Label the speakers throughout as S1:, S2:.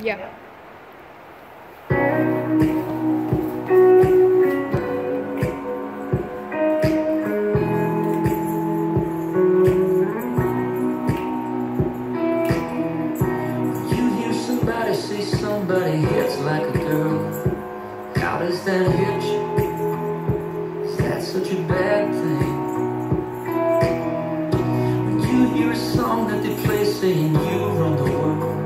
S1: Yeah.
S2: somebody hits like a girl How does that hit you? Is that such a bad thing? When you hear a song that they play saying you run the world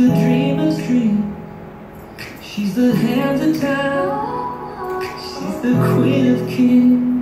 S2: the dreamer's dream. She's the hands of time. She's the queen of kings.